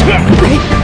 Hey!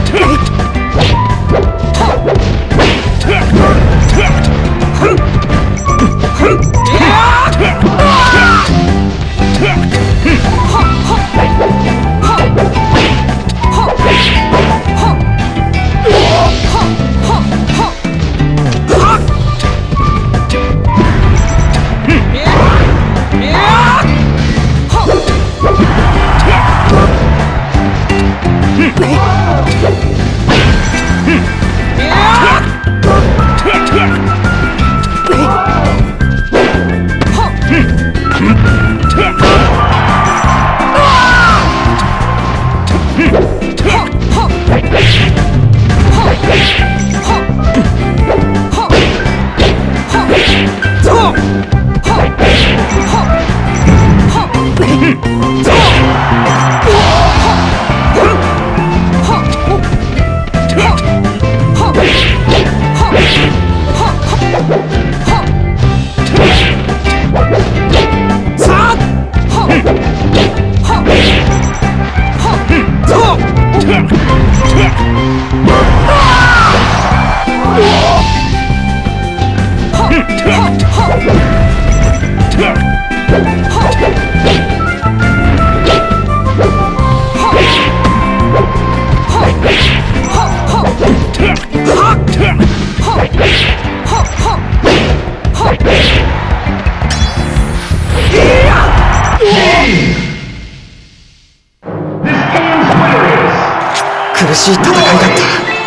苦しい戦いだった